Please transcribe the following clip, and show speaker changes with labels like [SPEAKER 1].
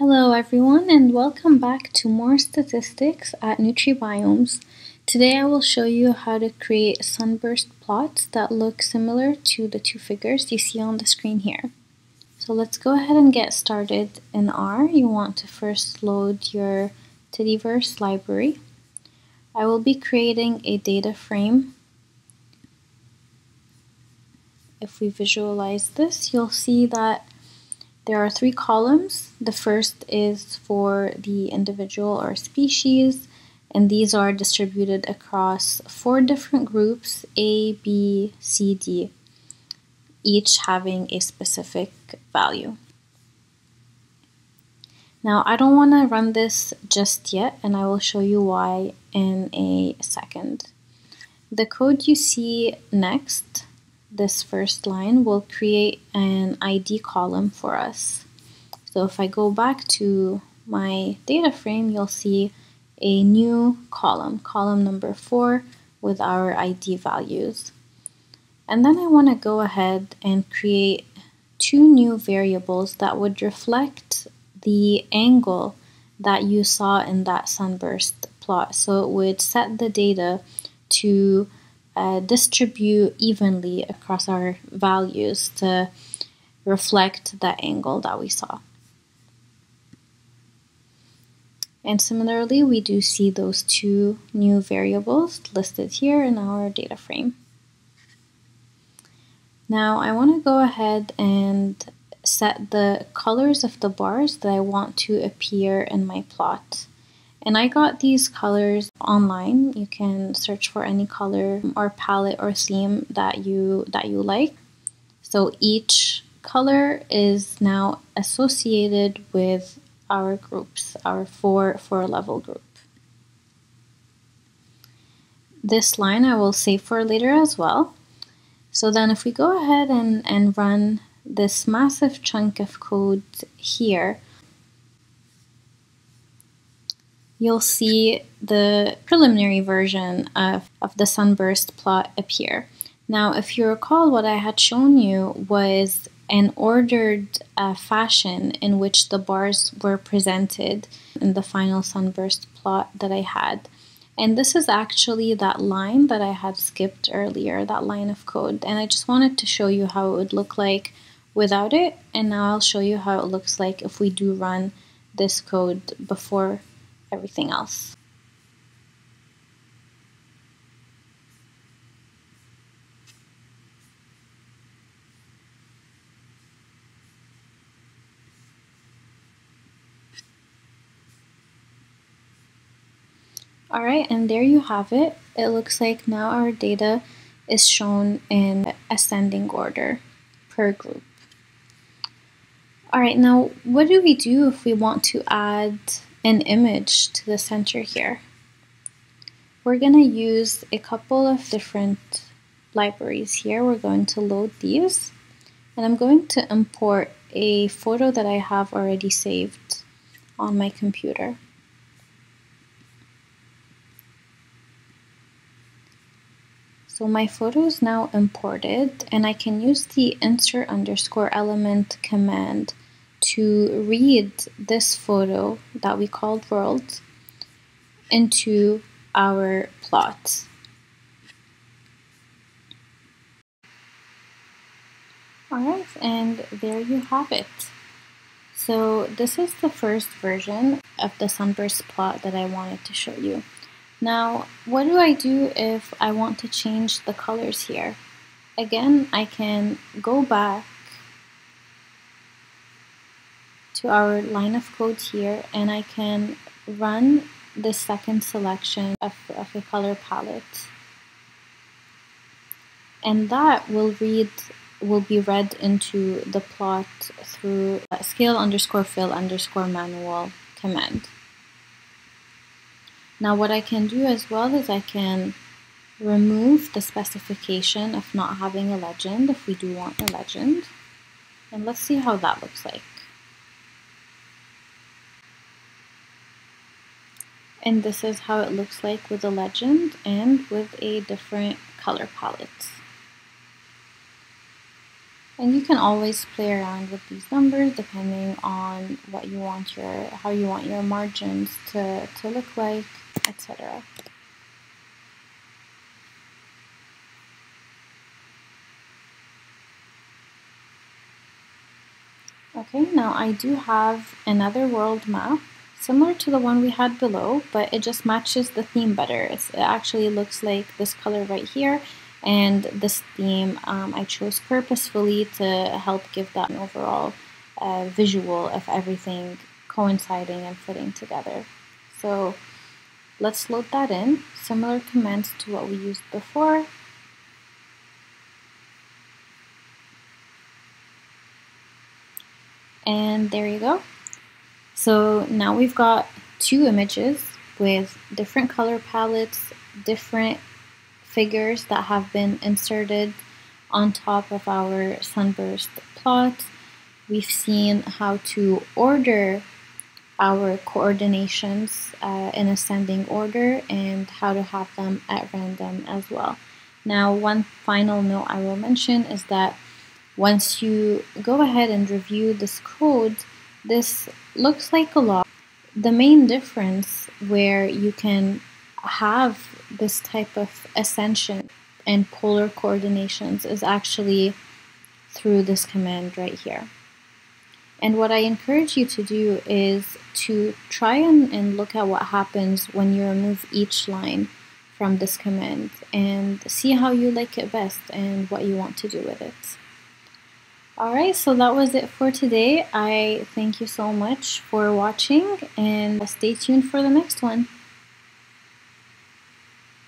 [SPEAKER 1] Hello everyone and welcome back to more statistics at NutriBiomes. Today I will show you how to create sunburst plots that look similar to the two figures you see on the screen here. So let's go ahead and get started. In R, you want to first load your Tidyverse library. I will be creating a data frame. If we visualize this, you'll see that there are three columns. The first is for the individual or species, and these are distributed across four different groups A, B, C, D, each having a specific value. Now, I don't want to run this just yet, and I will show you why in a second. The code you see next this first line will create an ID column for us. So if I go back to my data frame, you'll see a new column, column number four with our ID values. And then I want to go ahead and create two new variables that would reflect the angle that you saw in that sunburst plot. So it would set the data to uh, distribute evenly across our values to reflect that angle that we saw. And similarly, we do see those two new variables listed here in our data frame. Now I want to go ahead and set the colors of the bars that I want to appear in my plot. And I got these colors online. You can search for any color or palette or theme that you that you like. So each color is now associated with our groups, our four four level group. This line I will save for later as well. So then if we go ahead and, and run this massive chunk of code here, you'll see the preliminary version of, of the sunburst plot appear. Now, if you recall, what I had shown you was an ordered uh, fashion in which the bars were presented in the final sunburst plot that I had. And this is actually that line that I had skipped earlier, that line of code. And I just wanted to show you how it would look like without it. And now I'll show you how it looks like if we do run this code before everything else. Alright, and there you have it. It looks like now our data is shown in ascending order per group. Alright, now what do we do if we want to add an image to the center here. We're going to use a couple of different libraries here. We're going to load these and I'm going to import a photo that I have already saved on my computer. So my photo is now imported and I can use the insert underscore element command to read this photo that we called world into our plot. Alright, and there you have it. So this is the first version of the sunburst plot that I wanted to show you. Now, what do I do if I want to change the colors here? Again, I can go back to our line of code here and I can run the second selection of, of a color palette. And that will read will be read into the plot through scale underscore fill underscore manual command. Now what I can do as well is I can remove the specification of not having a legend if we do want a legend. And let's see how that looks like. And this is how it looks like with a legend and with a different color palette. And you can always play around with these numbers depending on what you want your, how you want your margins to, to look like, etc. Okay, now I do have another world map similar to the one we had below, but it just matches the theme better. It's, it actually looks like this color right here and this theme um, I chose purposefully to help give that an overall uh, visual of everything coinciding and fitting together. So let's load that in. Similar commands to what we used before. And there you go. So now we've got two images with different color palettes, different figures that have been inserted on top of our sunburst plot. We've seen how to order our coordinations uh, in ascending order and how to have them at random as well. Now, one final note I will mention is that once you go ahead and review this code, this looks like a lot. The main difference where you can have this type of ascension and polar coordinations is actually through this command right here. And what I encourage you to do is to try and, and look at what happens when you remove each line from this command and see how you like it best and what you want to do with it. Alright, so that was it for today. I thank you so much for watching and stay tuned for the next one.